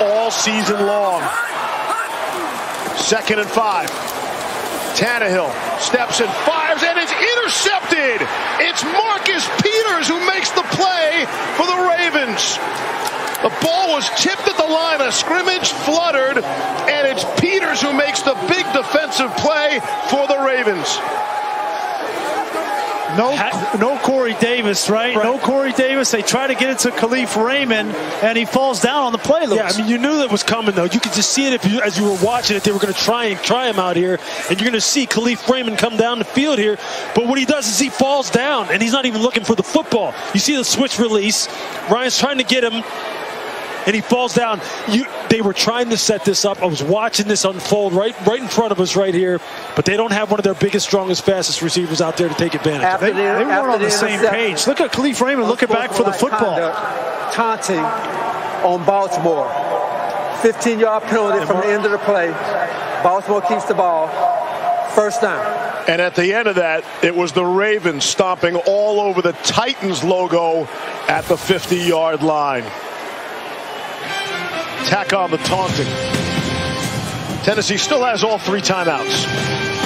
all season long. Second and five. Tannehill steps and fires, and it's intercepted. It's Marcus Peters who makes the play for the Ravens. The ball was tipped at the line of scrimmage, fluttered, and it's Peters who makes the big defensive play for the Ravens. No, no Corey Davis, right? right? No Corey Davis. They try to get it to Kalif Raymond, and he falls down on the play. Yeah, I mean, you knew that was coming, though. You could just see it if you, as you were watching it. They were going to try and try him out here, and you're going to see Kalif Raymond come down the field here. But what he does is he falls down, and he's not even looking for the football. You see the switch release. Ryan's trying to get him and he falls down. You, they were trying to set this up. I was watching this unfold right, right in front of us right here, but they don't have one of their biggest, strongest, fastest receivers out there to take advantage. After they, they weren't on the, the same page. Look at Kalif Raymond looking back for the football. Taunting on Baltimore. 15-yard penalty from the end of the play. Baltimore keeps the ball. First down. And at the end of that, it was the Ravens stomping all over the Titans logo at the 50-yard line tack on the taunting. Tennessee still has all three timeouts.